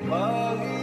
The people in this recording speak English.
Love you.